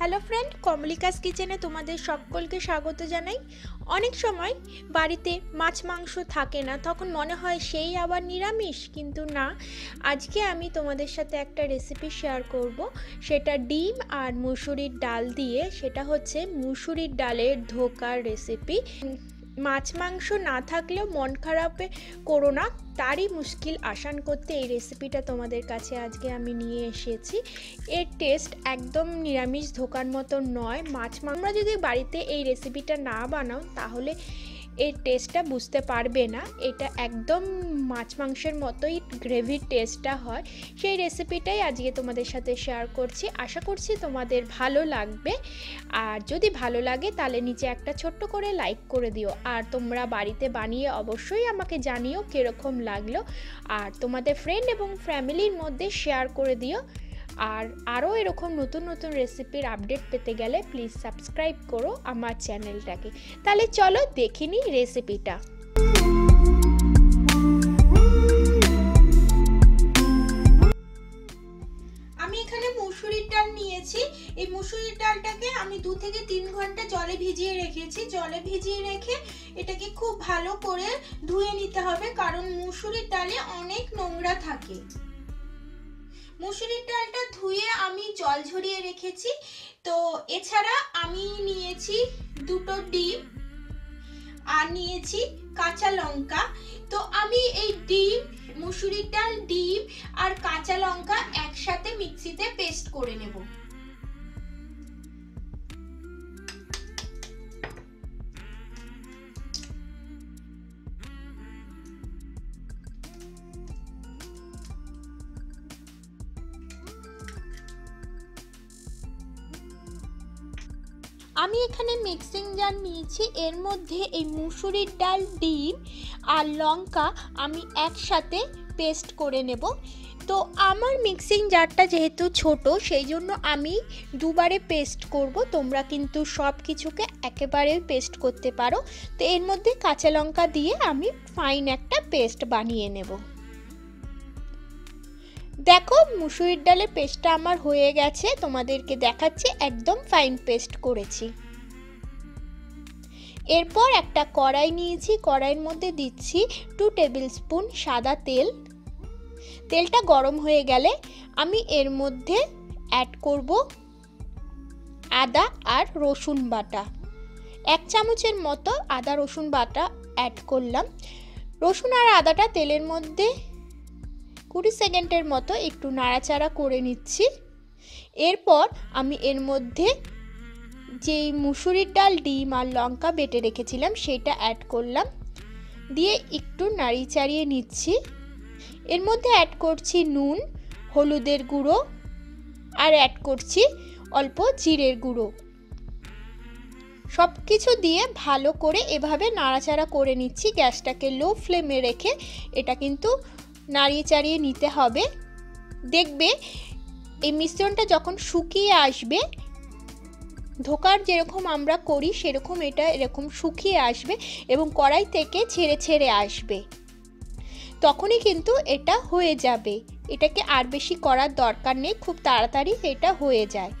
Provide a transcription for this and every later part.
Hello friend কমলিকাস কিচেনে তোমাদের সকলকে স্বাগত জানাই। অনেক সময় বাড়িতে মাছ মাংস থাকে না, তখন মনে হয় সেই আবার নিরামিষ, কিন্তু না। আজকে আমি তোমাদের সাথে একটা রেসিপি শেয়ার করব। সেটা ডিম আর মুসুরির ডাল দিয়ে, সেটা হচ্ছে মুসুরির ডালের ধোকার রেসিপি মাছ মাংস না থাকলেও মন খারাপে করো না। তারই মুশকিল আসান করতে এই রেসিপিটা তোমাদের কাছে আজকে আমি নিয়ে এসেছি। এর টেস্ট একদম নিরামিষ, ধোকার মতো নয়। মাছ আমরা যদি বাড়িতে এই রেসিপিটা না বানাও, তাহলে এর টেস্টটা বুঝতে পারবে না। এটা একদম মাছ মাংসের মতোই গ্রেভির টেস্টটা হয়। সেই রেসিপিটাই আজকে তোমাদের সাথে শেয়ার করছি। আশা করছি তোমাদের ভালো লাগবে। আর যদি ভালো লাগে তাহলে নিচে একটা ছোট্ট করে লাইক করে দিও। আর তোমরা বাড়িতে বানিয়ে অবশ্যই আমাকে জানিও কীরকম লাগল। আর তোমাদের ফ্রেন্ড এবং ফ্যামিলির মধ্যে শেয়ার করে দিও। আর আরও এরকম নতুন নতুন রেসিপির আপডেট পেতে গেলে প্লিজ সাবস্ক্রাইব করো আমার চ্যানেলটাকে তাহলে চলো দেখে নিই রেসিপিটা আমি এখানে মুসুরির ডাল নিয়েছি। এই মুসুরির ডালটাকে আমি দু থেকে তিন ঘণ্টা জলে ভিজিয়ে রেখেছি। জলে ভিজিয়ে রেখে এটাকে খুব ভালো করে ধুয়ে নিতে হবে, কারণ মুসুরির ডালে অনেক নোংরা থাকে। মুসুরির ডালটা ধুয়ে আমি জল ঝরিয়ে রেখেছি। তো এছাড়া আমি নিয়েছি দুটো ডিম আর নিয়েছি কাঁচা লঙ্কা। তো আমি এই ডিম, মুসুরির ডাল, ডিম আর কাঁচা লঙ্কা একসাথে মিক্সিতে পেস্ট করে নেব। আমি এখানে মিক্সিং জার নিয়েছি। এর মধ্যে এই মুসুরির ডাল, ডিম আর লঙ্কা আমি একসাথে পেস্ট করে নেব। তো আমার মিক্সিং জারটা যেহেতু ছোট, সেই জন্য আমি দুবারে পেস্ট করব। তোমরা কিন্তু সব কিছুকে একেবারে পেস্ট করতে পারো। তো এর মধ্যে কাঁচা লঙ্কা দিয়ে আমি ফাইন একটা পেস্ট বানিয়ে নেব। দেখো, মুসুরির ডালের পেস্টটা আমার হয়ে গেছে, তোমাদেরকে দেখাচ্ছি, একদম ফাইন পেস্ট করেছি। এরপর একটা কড়াই নিয়েছি, কড়াইয়ের মধ্যে দিচ্ছি টু টেবিল স্পুন সাদা তেল। তেলটা গরম হয়ে গেলে আমি এর মধ্যে অ্যাড করব আদা আর রসুন বাটা। এক চামচের মতো আদা রসুন বাটা অ্যাড করলাম। রসুন আর আদাটা তেলের মধ্যে কুড়ি সেকেন্ডের মতো একটু নাড়াচাড়া করে নিচ্ছি। এরপর আমি এর মধ্যে যেই মুসুরির ডাল, ডিম আর লঙ্কা বেটে রেখেছিলাম, সেটা অ্যাড করলাম। দিয়ে একটু নাড়ি চাড়িয়ে নিচ্ছি। এর মধ্যে অ্যাড করছি নুন, হলুদের গুঁড়ো আর অ্যাড করছি অল্প জিরের গুঁড়ো। সব কিছু দিয়ে ভালো করে এভাবে নাড়াচাড়া করে নিচ্ছি। গ্যাসটাকে লো ফ্লেমে রেখে এটা কিন্তু নাড়িয়ে চাড়িয়ে নিতে হবে। দেখবে এই মিশ্রণটা যখন শুকিয়ে আসবে, ধোকার যেরকম আমরা করি সেরকম এটা এরকম শুকিয়ে আসবে এবং কড়াই থেকে ছেড়ে ছেড়ে আসবে। তখনই কিন্তু এটা হয়ে যাবে। এটাকে আর বেশি করার দরকার নেই, খুব তাড়াতাড়ি এটা হয়ে যায়।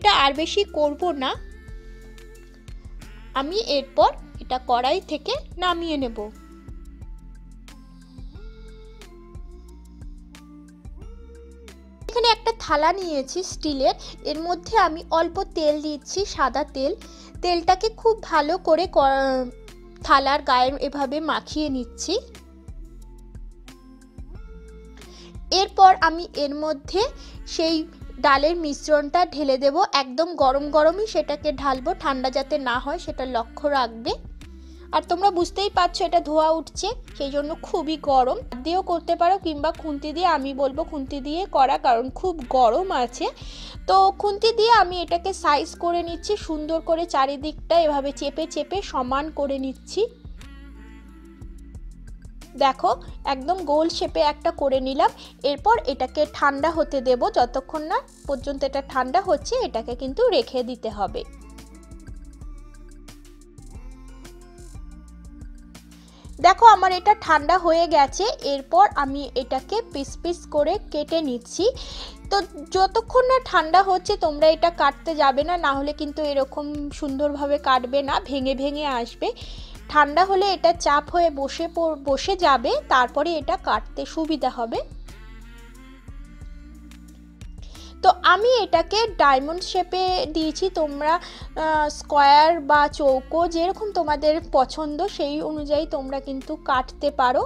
এটা আর বেশি করব না। আমি এরপর এটা কড়াই থেকে নামিয়ে নেব। এখানে একটা থালা নিয়েছি স্টিলের। এর মধ্যে আমি অল্প তেল দিচ্ছি, সাদা তেল। তেলটাকে খুব ভালো করে থালার গায়ে এভাবে মাখিয়ে নিচ্ছি। এরপর আমি এর মধ্যে সেই ডালের মিশ্রণটা ঢেলে দেব। একদম গরম গরমই সেটাকে ঢালবো। ঠান্ডা যাতে না হয় সেটা লক্ষ্য রাখবে। আর তোমরা বুঝতেই পারছ এটা ধোয়া উঠছে, সেই জন্য খুবই গরম। দিয়েও করতে পারো কিংবা খুন্তি দিয়ে আমি বলব খুন্তি দিয়ে করা, কারণ খুব গরম আছে। তো খুন্তি দিয়ে আমি এটাকে সাইজ করে নিচ্ছি, সুন্দর করে চারিদিকটা এভাবে চেপে চেপে সমান করে নিচ্ছি। দেখো, একদম গোল শেপে একটা করে নিলাম। এরপর এটাকে ঠান্ডা হতে দেব। যতক্ষণ না পর্যন্ত এটা ঠান্ডা হচ্ছে, এটাকে কিন্তু রেখে দিতে হবে। দেখো, আমার এটা ঠান্ডা হয়ে গেছে। এরপর আমি এটাকে পিস পিস করে কেটে নিচ্ছি। তো যতক্ষণ না ঠান্ডা হচ্ছে, তোমরা এটা কাটতে যাবে না না হলে কিন্তু এরকম সুন্দরভাবে কাটবে না, ভেঙে ভেঙে আসবে। ঠান্ডা হলে এটা চাপ হয়ে বসে বসে যাবে, তারপরে এটা কাটতে সুবিধা হবে। তো আমি এটাকে ডায়মন্ড শেপে দিয়েছি, তোমরা স্কোয়ার বা চৌকো যেরকম তোমাদের পছন্দ, সেই অনুযায়ী তোমরা কিন্তু কাটতে পারো।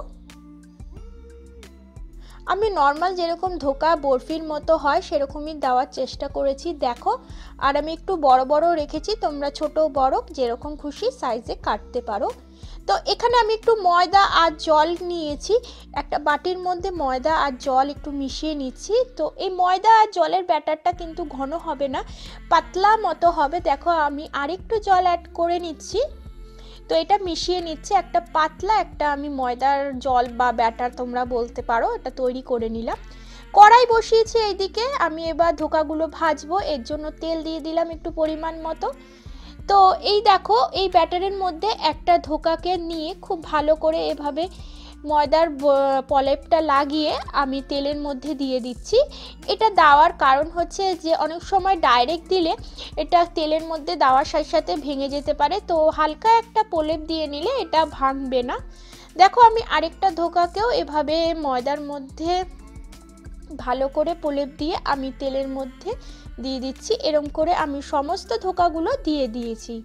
আমি নর্মাল যেরকম ধোকা, বরফির মতো হয়, সেরকমই দেওয়ার চেষ্টা করেছি। দেখো, আর আমি একটু বড় বড় রেখেছি, তোমরা ছোট বড়, যেরকম খুশি সাইজে কাটতে পারো। তো এখানে আমি একটু ময়দা আর জল নিয়েছি, একটা বাটির মধ্যে ময়দা আর জল একটু মিশিয়ে নিচ্ছি। তো এই ময়দা আর জলের ব্যাটারটা কিন্তু ঘন হবে না, পাতলা মতো হবে। দেখো, আমি আরেকটু জল অ্যাড করে নিচ্ছি। তো এটা মিশিয়ে নিচ্ছে, একটা পাতলা একটা আমি ময়দার জল বা ব্যাটার তোমরা বলতে পারো, এটা তৈরি করে নিলাম। কড়াই বসিয়েছি এইদিকে, আমি এবার ধোকাগুলো ভাজবো, এর জন্য তেল দিয়ে দিলাম একটু পরিমাণ মতো। তো এই দেখো, এই ব্যাটারের মধ্যে একটা ধোকাকে নিয়ে খুব ভালো করে এভাবে ময়দার পলেপটা লাগিয়ে আমি তেলের মধ্যে দিয়ে দিচ্ছি। এটা দেওয়ার কারণ হচ্ছে যে, অনেক সময় ডাইরেক্ট দিলে এটা তেলের মধ্যে দেওয়ার সাথে সাথে ভেঙে যেতে পারে। তো হালকা একটা প্রলেপ দিয়ে নিলে এটা ভাঙবে না। দেখো, আমি আরেকটা ধোকাকেও এভাবে ময়দার মধ্যে ভালো করে প্রলেপ দিয়ে আমি তেলের মধ্যে দিয়ে দিচ্ছি। এরম করে আমি সমস্ত ধোকাগুলো দিয়ে দিয়েছি।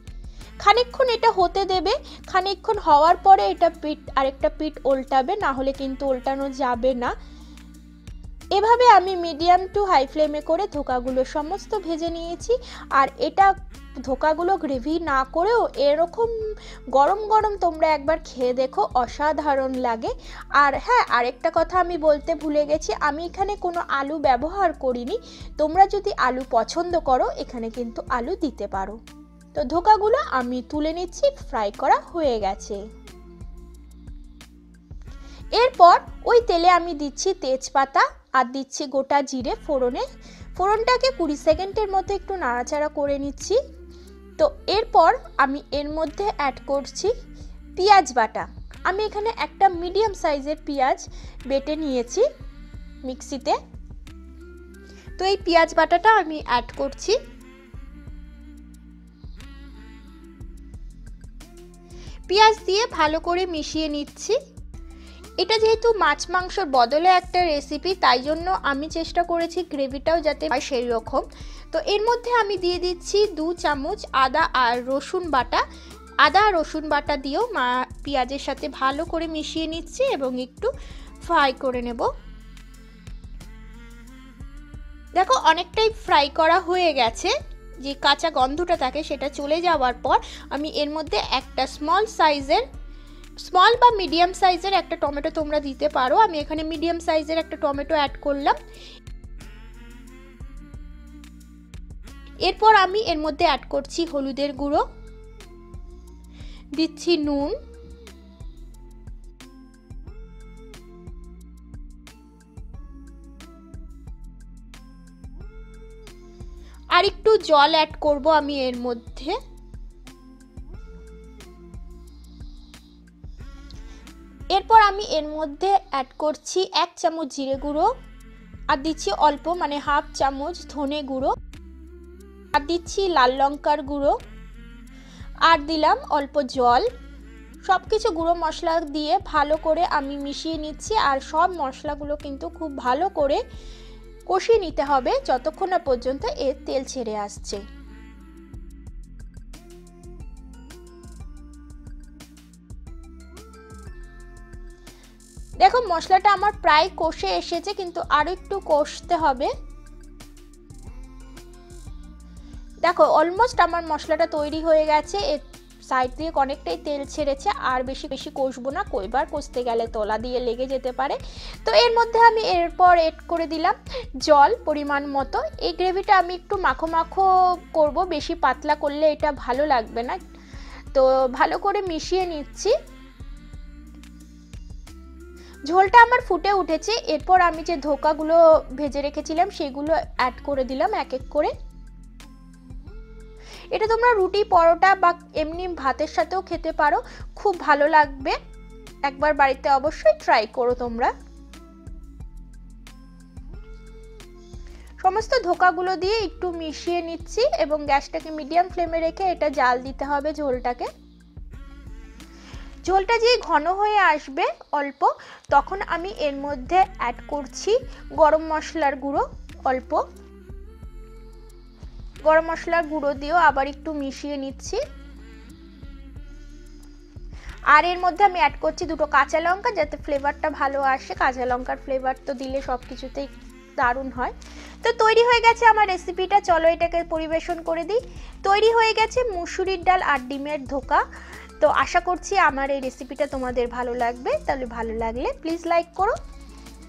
খানিকক্ষণ এটা হতে দেবে, খানিকক্ষণ হওয়ার পরে এটা পিঠ, আরেকটা পিঠ উল্টাবে না হলে কিন্তু উল্টানো যাবে না। এভাবে আমি মিডিয়াম টু হাই ফ্লেমে করে ধোকাগুলো সমস্ত ভেজে নিয়েছি, আর এটা ধোকাগুলো গ্রেভি না করেও এরকম গরম গরম তোমরা একবার খেয়ে দেখো, অসাধারণ লাগে। আর হ্যাঁ আরেকটা কথা আমি বলতে ভুলে গেছি, আমি এখানে কোনো আলু ব্যবহার করিনি, তোমরা যদি আলু পছন্দ করো, এখানে কিন্তু আলু দিতে পারো। তো ধোকাগুলো আমি তুলে নিচ্ছি, ফ্রাই করা হয়ে গেছে। এরপর ওই তেলে আমি দিচ্ছি তেজপাতা আর দিচ্ছি গোটা জিরে ফোড়নে। ফোড়নটাকে কুড়ি সেকেন্ডের মধ্যে একটু নাড়াচাড়া করে নিচ্ছি। তো এরপর আমি এর মধ্যে অ্যাড করছি পেঁয়াজ বাটা। আমি এখানে একটা মিডিয়াম সাইজের পেঁয়াজ বেটে নিয়েছি মিক্সিতে। তো এই পেঁয়াজ বাটাটা আমি অ্যাড করছি। পেঁয়াজ দিয়ে ভালো করে মিশিয়ে নিচ্ছি। এটা যেহেতু মাছ মাংসর বদলে একটা রেসিপি তাই জন্য আমি চেষ্টা করেছি গ্রেভিটাও যাতে হয় সেই রকম তো এর মধ্যে আমি দিয়ে দিচ্ছি দু চামচ আদা আর রসুন বাটা। আদা আর রসুন বাটা দিয়েও মা পেঁয়াজের সাথে ভালো করে মিশিয়ে নিচ্ছি এবং একটু ফ্রাই করে নেব। দেখো, অনেকটাই ফ্রাই করা হয়ে গেছে। যে কাঁচা গন্ধটা থাকে সেটা চলে যাওয়ার পর আমি এর মধ্যে একটা স্মল সাইজের স্মল বা মিডিয়াম সাইজের একটা টমেটো তোমরা দিতে পারো। আমি এখানে মিডিয়াম সাইজের একটা টমেটো অ্যাড করলাম। এরপর আমি এর মধ্যে অ্যাড করছি হলুদের গুঁড়ো, দিচ্ছি নুন আর একটু জল অ্যাড করব আমি এর মধ্যে। এরপর আমি এর মধ্যে অ্যাড করছি এক চামচ জিরে গুঁড়ো, আর দিচ্ছি অল্প মানে হাফ চামচ ধনে গুঁড়ো, আর দিচ্ছি লাল লঙ্কার গুঁড়ো, আর দিলাম অল্প জল। সব কিছু গুঁড়ো মশলা দিয়ে ভালো করে আমি মিশিয়ে নিচ্ছি, আর সব মশলাগুলো কিন্তু খুব ভালো করে কষিয়ে নিতে হবে যতক্ষণ না পর্যন্ত এর তেল ছেড়ে আসছে। দেখো, মশলাটা আমার প্রায় কষে এসেছে, কিন্তু আরও একটু কষতে হবে। দেখো অলমোস্ট আমার মশলাটা তৈরি হয়ে গেছে। এর সাইড দিয়ে অনেকটাই তেল ছেড়েছে, আর বেশি বেশি কষবো না, কইবার কষতে গেলে তলা দিয়ে লেগে যেতে পারে। তো এর মধ্যে আমি এরপর এড করে দিলাম জল পরিমাণ মতো। এই গ্রেভিটা আমি একটু মাখো মাখো করব, বেশি পাতলা করলে এটা ভালো লাগবে না। তো ভালো করে মিশিয়ে নিচ্ছি। ঝোলটা আমার ফুটে উঠেছে। এরপর আমি যে ধোকাগুলো ভেজে রেখেছিলাম, সেগুলো অ্যাড করে দিলাম এক এক করে। এটা তোমরা রুটি, পরোটা বা এমনি ভাতের সাথেও খেতে পারো। খুব ভালো লাগবে। একবার বাড়িতে অবশ্যই ট্রাই করো তোমরা। সমস্ত ধোকাগুলো দিয়ে একটু মিশিয়ে নিচ্ছি এবং গ্যাসটাকে মিডিয়াম ফ্লেমে রেখে এটা জাল দিতে হবে ঝোলটাকে। ঝোলটা যেই ঘন হয়ে আসবে অল্প, তখন আমি এর মধ্যে অ্যাড করছি গরম মশলার গুঁড়ো অল্প। গরম মশলার গুঁড়ো দিয়েও আবার একটু মিশিয়ে নিচ্ছি। আর এর মধ্যে আমি অ্যাড করছি দুটো কাঁচা লঙ্কা যাতে ফ্লেভারটা ভালো আসে। কাঁচা লঙ্কার ফ্লেভার তো দিলে সব কিছুতেই দারুণ হয়। তো তৈরি হয়ে গেছে আমার রেসিপিটা চলো এটাকে পরিবেশন করে দিই। তৈরি হয়ে গেছে মুসুরির ডাল আর ডিমের ধোকা। তো আশা করছি আমার এই রেসিপিটা তোমাদের ভালো লাগবে। তাহলে ভালো লাগলে প্লিজ লাইক করো।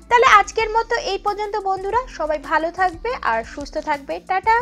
তাহলে আজকের মতো এই পর্যন্ত বন্ধুরা। সবাই ভালো থাকবে আর সুস্থ থাকবে। টাটা!